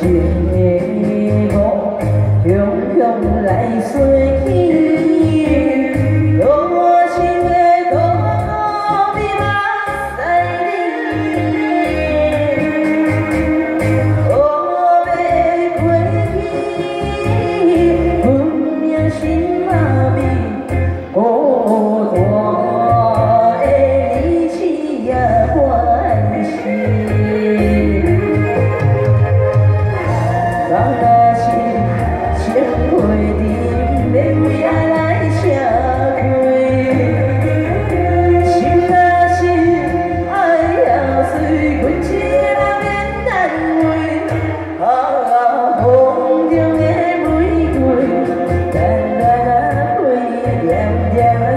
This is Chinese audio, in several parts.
see. yeah, yeah.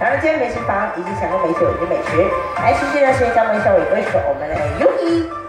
然后今天美食房以及想跟美酒有一个美食，来，实这段时间交给秀，有一首我们的 Yuki。